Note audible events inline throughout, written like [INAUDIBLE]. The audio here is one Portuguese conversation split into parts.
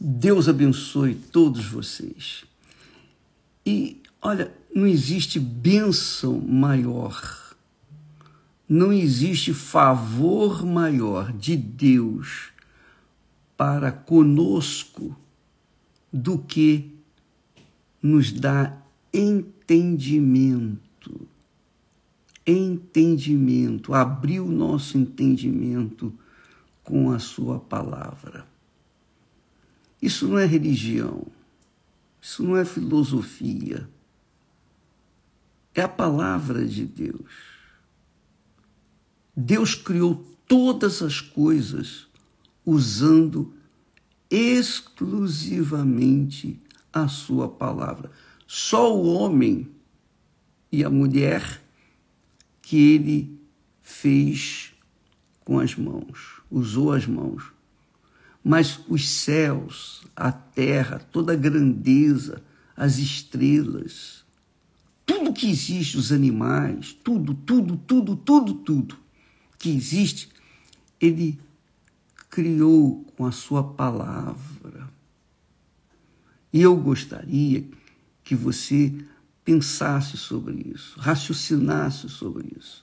Deus abençoe todos vocês. E olha, não existe bênção maior, não existe favor maior de Deus para conosco do que nos dar entendimento. Entendimento, abrir o nosso entendimento com a Sua palavra. Isso não é religião, isso não é filosofia, é a palavra de Deus. Deus criou todas as coisas usando exclusivamente a sua palavra. Só o homem e a mulher que ele fez com as mãos, usou as mãos. Mas os céus, a terra, toda a grandeza, as estrelas, tudo que existe, os animais, tudo, tudo, tudo, tudo, tudo que existe, ele criou com a sua palavra. E eu gostaria que você pensasse sobre isso, raciocinasse sobre isso.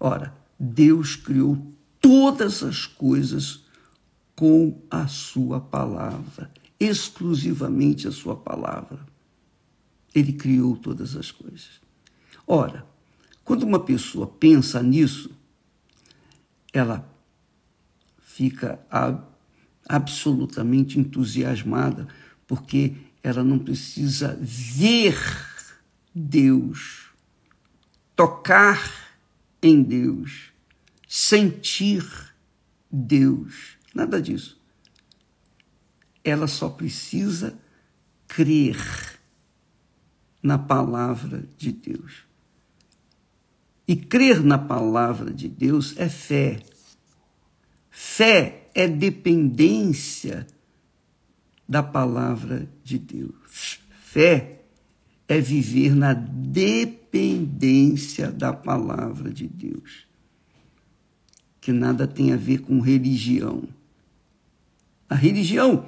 Ora, Deus criou todas as coisas com a sua palavra, exclusivamente a sua palavra. Ele criou todas as coisas. Ora, quando uma pessoa pensa nisso, ela fica absolutamente entusiasmada, porque ela não precisa ver Deus, tocar em Deus, sentir Deus, nada disso. Ela só precisa crer na palavra de Deus. E crer na palavra de Deus é fé. Fé é dependência da palavra de Deus. Fé é viver na dependência da palavra de Deus, que nada tem a ver com religião. A religião,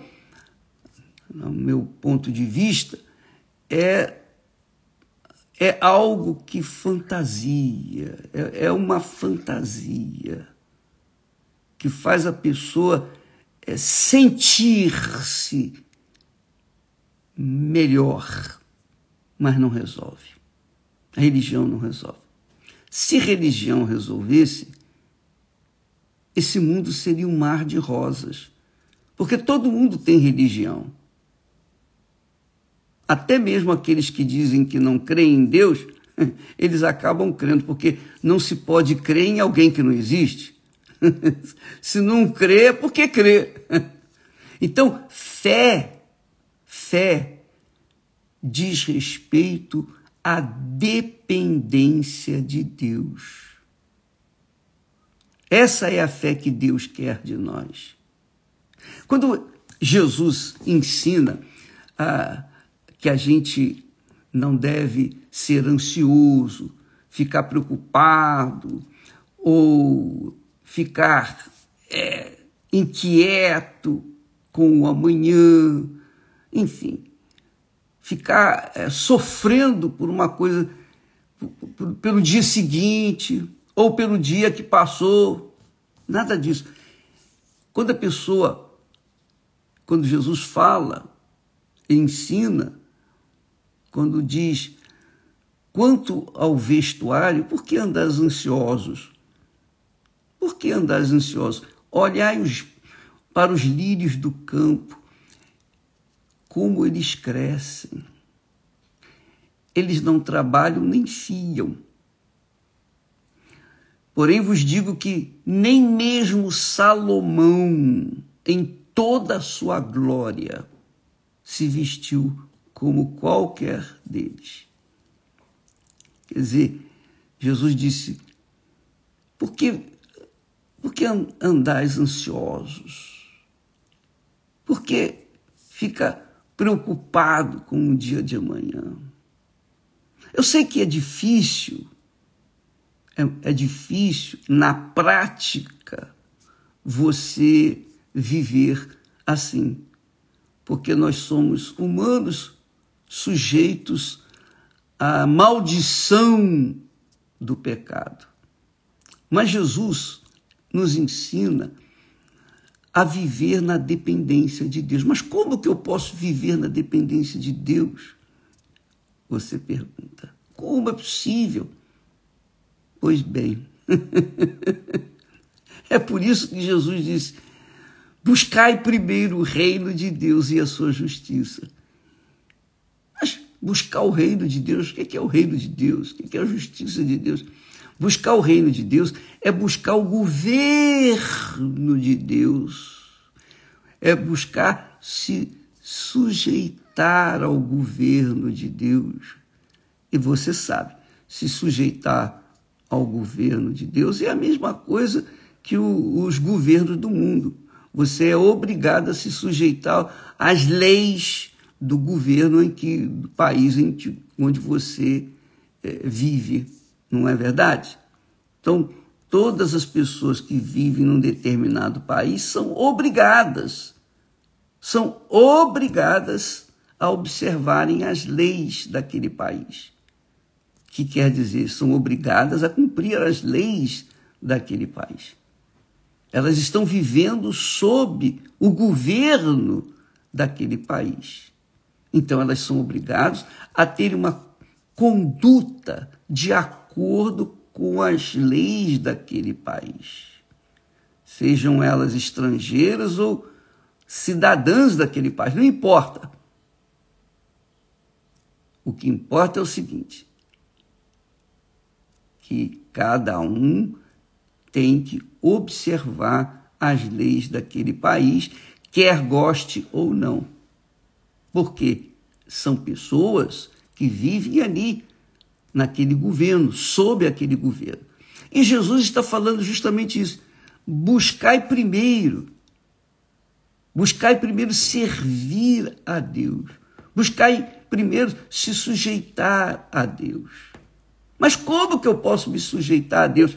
no meu ponto de vista, é é algo que fantasia, é, é uma fantasia que faz a pessoa é, sentir-se melhor, mas não resolve. A religião não resolve. Se religião resolvesse, esse mundo seria um mar de rosas, porque todo mundo tem religião. Até mesmo aqueles que dizem que não creem em Deus, [LAUGHS] eles acabam crendo, porque não se pode crer em alguém que não existe. [LAUGHS] Se não crê, é porque crê. [LAUGHS] Então, fé, fé diz respeito à dependência de Deus. Essa é a fé que Deus quer de nós. Quando Jesus ensina ah, que a gente não deve ser ansioso, ficar preocupado ou ficar é, inquieto com o amanhã, enfim, ficar é, sofrendo por uma coisa, pelo dia seguinte ou pelo dia que passou, nada disso. Quando a pessoa, quando Jesus fala, ensina, quando diz, quanto ao vestuário, por que andas ansiosos? Por que andais ansiosos? Olhai os, para os lírios do campo, como eles crescem. Eles não trabalham nem fiam. Porém vos digo que nem mesmo Salomão, em toda a sua glória, se vestiu como qualquer deles. Quer dizer, Jesus disse: por que por que andais ansiosos? Por que fica preocupado com o dia de amanhã? Eu sei que é difícil, é, é difícil na prática você viver assim. porque nós somos humanos sujeitos à maldição do pecado. Mas Jesus nos ensina a viver na dependência de Deus. Mas como que eu posso viver na dependência de Deus? Você pergunta. Como é possível? Pois bem, [LAUGHS] é por isso que Jesus disse: buscai primeiro o reino de Deus e a sua justiça. Mas buscar o reino de Deus, o que é o reino de Deus? O que é a justiça de Deus? Buscar o reino de Deus é buscar o governo de Deus, é buscar se sujeitar ao governo de Deus. E você sabe, se sujeitar ao governo de Deus é a mesma coisa que o, os governos do mundo. Você é obrigado a se sujeitar às leis do governo em que, do país em que, onde você é, vive não é verdade? Então, todas as pessoas que vivem num determinado país são obrigadas, são obrigadas a observarem as leis daquele país. Que quer dizer, são obrigadas a cumprir as leis daquele país. Elas estão vivendo sob o governo daquele país. Então, elas são obrigadas a ter uma conduta de acordo com as leis daquele país, sejam elas estrangeiras ou cidadãs daquele país, não importa. O que importa é o seguinte: que cada um tem que observar as leis daquele país, quer goste ou não. Porque são pessoas que vivem ali naquele governo, sob aquele governo. E Jesus está falando justamente isso. Buscai primeiro, buscai primeiro servir a Deus, buscai primeiro se sujeitar a Deus. Mas como que eu posso me sujeitar a Deus?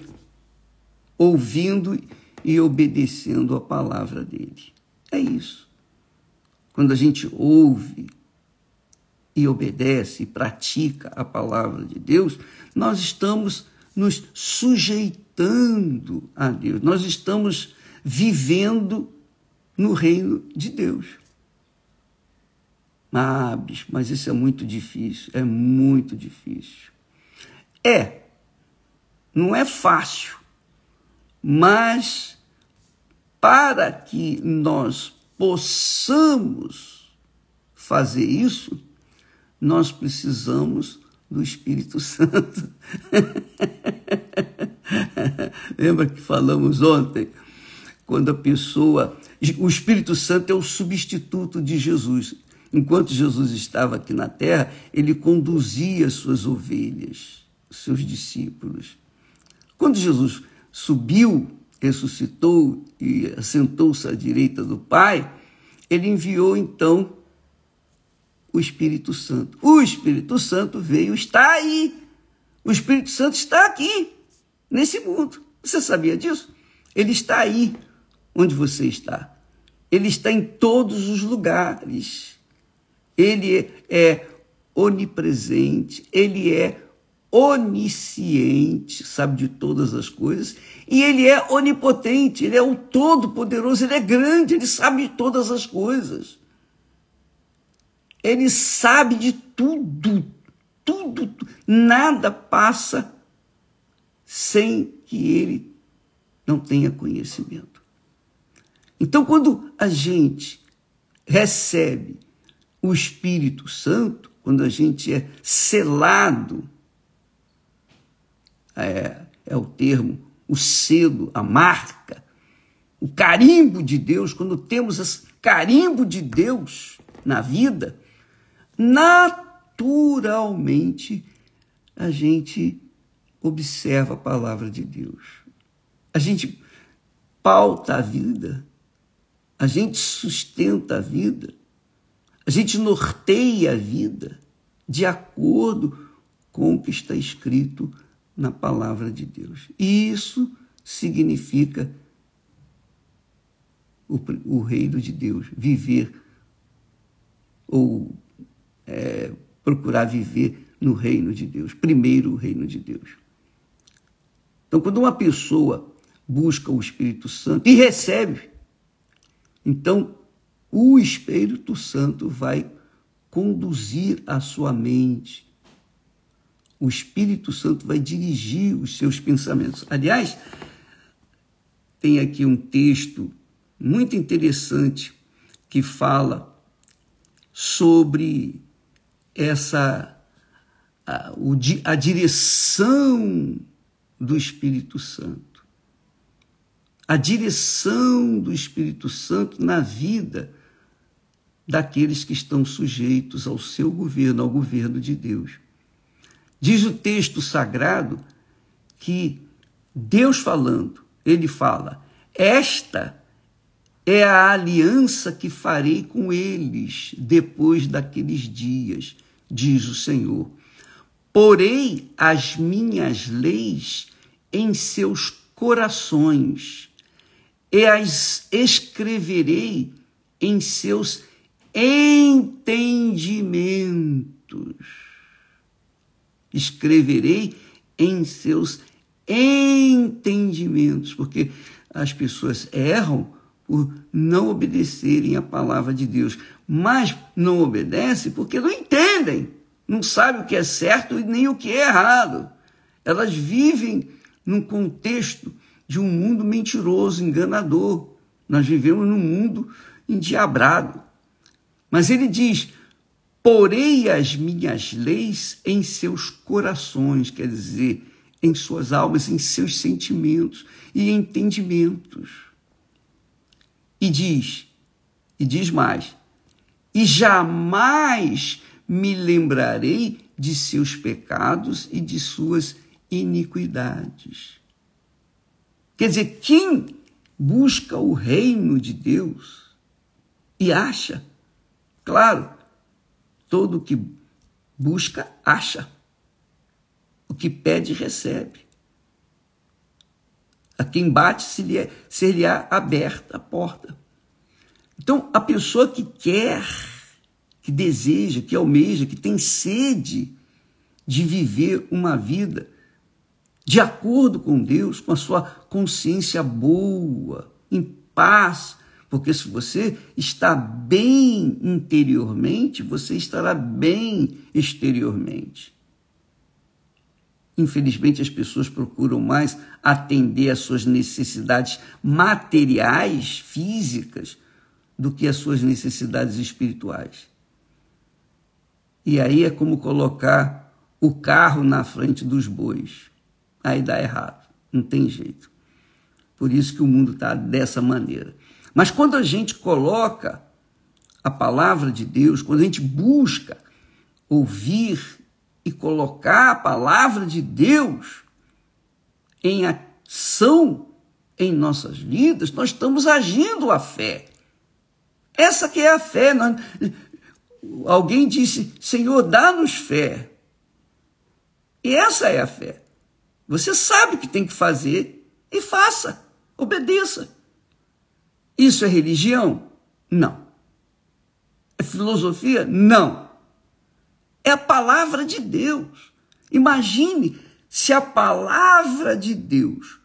Ouvindo e obedecendo a palavra dele. É isso. Quando a gente ouve e obedece e pratica a palavra de Deus, nós estamos nos sujeitando a Deus, nós estamos vivendo no reino de Deus. Ah, mas isso é muito difícil, é muito difícil. É, não é fácil, mas para que nós possamos fazer isso, nós precisamos do Espírito Santo. [LAUGHS] Lembra que falamos ontem? Quando a pessoa. O Espírito Santo é o substituto de Jesus. Enquanto Jesus estava aqui na terra, ele conduzia suas ovelhas, seus discípulos. Quando Jesus subiu, ressuscitou e assentou-se à direita do Pai, ele enviou então o Espírito Santo. O Espírito Santo veio, está aí. O Espírito Santo está aqui, nesse mundo. Você sabia disso? Ele está aí, onde você está. Ele está em todos os lugares. Ele é onipresente, ele é onisciente, sabe de todas as coisas, e ele é onipotente, ele é o todo-poderoso, ele é grande, ele sabe de todas as coisas. Ele sabe de tudo, tudo, nada passa sem que ele não tenha conhecimento. Então, quando a gente recebe o Espírito Santo, quando a gente é selado, é, é o termo, o selo, a marca, o carimbo de Deus, quando temos esse carimbo de Deus na vida, naturalmente a gente observa a palavra de Deus. A gente pauta a vida, a gente sustenta a vida, a gente norteia a vida de acordo com o que está escrito na palavra de Deus. E isso significa o, o reino de Deus, viver ou é, procurar viver no reino de Deus. Primeiro o reino de Deus. Então, quando uma pessoa busca o Espírito Santo e recebe, então o Espírito Santo vai conduzir a sua mente. O Espírito Santo vai dirigir os seus pensamentos. Aliás, tem aqui um texto muito interessante que fala sobre essa a, a direção do Espírito Santo. A direção do Espírito Santo na vida daqueles que estão sujeitos ao seu governo, ao governo de Deus. Diz o texto sagrado que Deus falando, ele fala: Esta é a aliança que farei com eles depois daqueles dias, diz o Senhor. Porei as minhas leis em seus corações e as escreverei em seus entendimentos. Escreverei em seus entendimentos, porque as pessoas erram por não obedecerem a palavra de Deus, mas não obedecem porque não entendem, não sabem o que é certo e nem o que é errado. Elas vivem num contexto de um mundo mentiroso, enganador. Nós vivemos num mundo endiabrado. Mas ele diz: porei as minhas leis em seus corações, quer dizer, em suas almas, em seus sentimentos e entendimentos. E diz, e diz mais: e jamais me lembrarei de seus pecados e de suas iniquidades. Quer dizer, quem busca o reino de Deus e acha Claro, todo que busca, acha. O que pede, recebe. A quem bate, se lhe, é, se lhe é aberta a porta. Então, a pessoa que quer, que deseja, que almeja, que tem sede de viver uma vida de acordo com Deus, com a sua consciência boa, em paz, porque se você está bem interiormente, você estará bem exteriormente. Infelizmente, as pessoas procuram mais atender às suas necessidades materiais, físicas, do que às suas necessidades espirituais. E aí é como colocar o carro na frente dos bois. Aí dá errado, não tem jeito. Por isso que o mundo está dessa maneira. Mas quando a gente coloca a palavra de Deus, quando a gente busca ouvir e colocar a palavra de Deus em ação em nossas vidas, nós estamos agindo a fé. Essa que é a fé. Alguém disse, Senhor, dá-nos fé. E essa é a fé. Você sabe o que tem que fazer e faça, obedeça. Isso é religião? Não. É filosofia? Não. É a palavra de Deus. Imagine se a palavra de Deus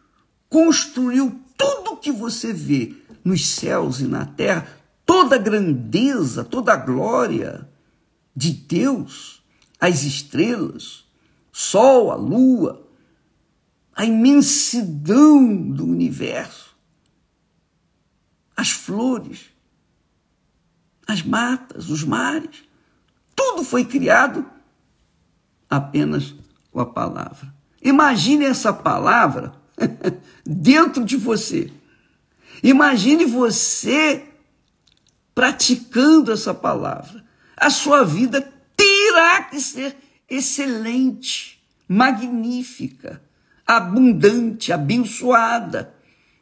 construiu tudo que você vê nos céus e na terra, toda a grandeza, toda a glória de Deus, as estrelas, sol, a lua, a imensidão do universo as flores, as matas, os mares. Tudo foi criado apenas com a palavra. Imagine essa palavra [LAUGHS] dentro de você. Imagine você praticando essa palavra. A sua vida terá que ser excelente, magnífica, abundante, abençoada.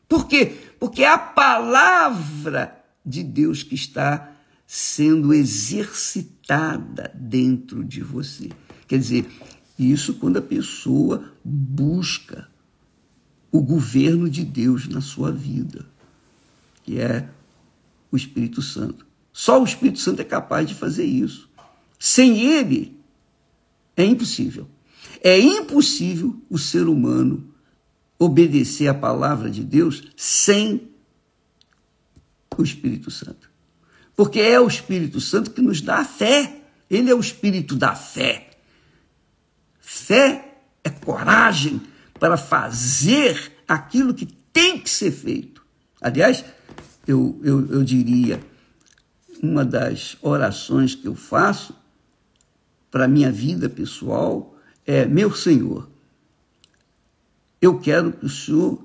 Por quê? Porque é a palavra de Deus que está sendo exercitada dentro de você. Quer dizer, isso quando a pessoa busca o governo de Deus na sua vida, que é o Espírito Santo. Só o Espírito Santo é capaz de fazer isso. Sem ele, é impossível. É impossível o ser humano obedecer a palavra de Deus sem o Espírito Santo. Porque é o Espírito Santo que nos dá a fé. Ele é o Espírito da fé. Fé é coragem para fazer aquilo que tem que ser feito. Aliás, eu, eu, eu diria, uma das orações que eu faço para a minha vida pessoal é: Meu Senhor, eu quero que o Senhor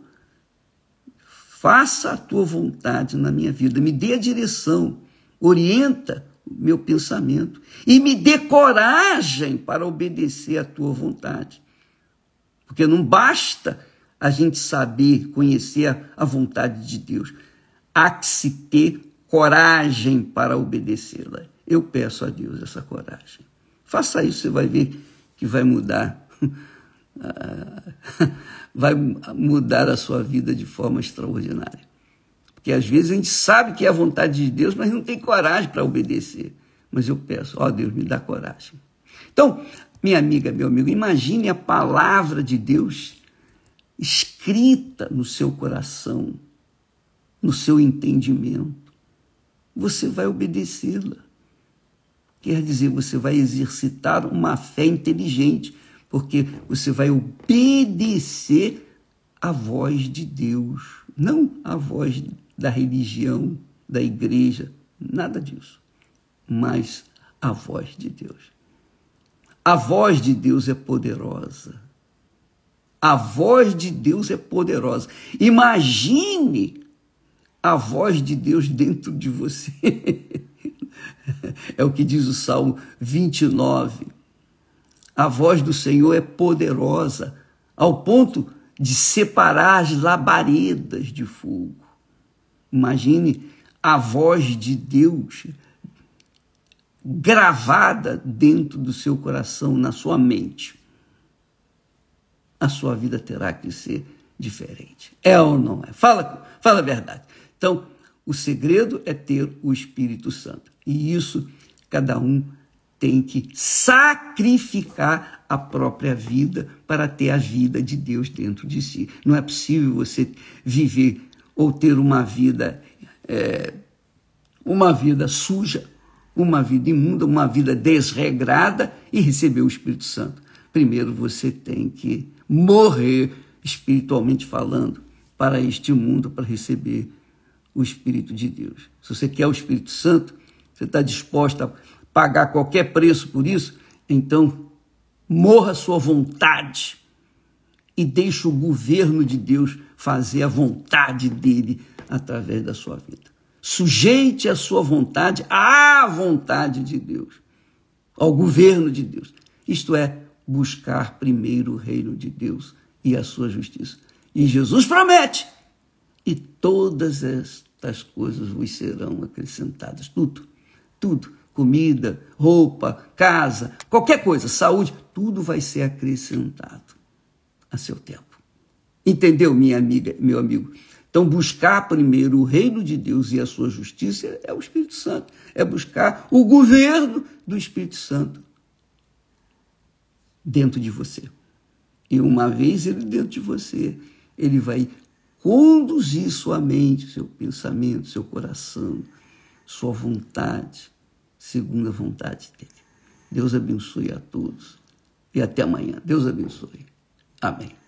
faça a tua vontade na minha vida, me dê a direção, orienta o meu pensamento e me dê coragem para obedecer à tua vontade. Porque não basta a gente saber, conhecer a vontade de Deus, há que se ter coragem para obedecê-la. Eu peço a Deus essa coragem. Faça isso, você vai ver que vai mudar. [LAUGHS] [LAUGHS] vai mudar a sua vida de forma extraordinária. Porque às vezes a gente sabe que é a vontade de Deus, mas não tem coragem para obedecer. Mas eu peço, ó Deus, me dá coragem. Então, minha amiga, meu amigo, imagine a palavra de Deus escrita no seu coração, no seu entendimento você vai obedecê-la. Quer dizer, você vai exercitar uma fé inteligente, porque você vai obedecer a voz de Deus, não a voz da religião, da igreja, nada disso, mas a voz de Deus. A voz de Deus é poderosa. A voz de Deus é poderosa. Imagine a voz de Deus dentro de você. [LAUGHS] é o que diz o Salmo 29. A voz do Senhor é poderosa, ao ponto de separar as labaredas de fogo. Imagine a voz de Deus gravada dentro do seu coração, na sua mente. A sua vida terá que ser diferente. É ou não é? Fala, fala a verdade. Então, o segredo é ter o Espírito Santo. E isso cada um tem que sacrificar a própria vida para ter a vida de Deus dentro de si. Não é possível você viver ou ter uma vida é, uma vida suja, uma vida imunda, uma vida desregrada e receber o Espírito Santo. Primeiro você tem que morrer espiritualmente falando para este mundo para receber o Espírito de Deus. Se você quer o Espírito Santo, você está disposto a pagar qualquer preço por isso, então morra sua vontade e deixe o governo de Deus fazer a vontade dele através da sua vida. Sujeite a sua vontade à vontade de Deus, ao governo de Deus. Isto é, buscar primeiro o reino de Deus e a sua justiça. E Jesus promete e todas estas coisas vos serão acrescentadas. Tudo, tudo. Comida, roupa, casa, qualquer coisa, saúde, tudo vai ser acrescentado a seu tempo. Entendeu, minha amiga, meu amigo? Então, buscar primeiro o reino de Deus e a sua justiça é o Espírito Santo. É buscar o governo do Espírito Santo dentro de você. E uma vez ele dentro de você, ele vai conduzir sua mente, seu pensamento, seu coração, sua vontade, segundo a vontade dele. Deus abençoe a todos e até amanhã. Deus abençoe. Amém.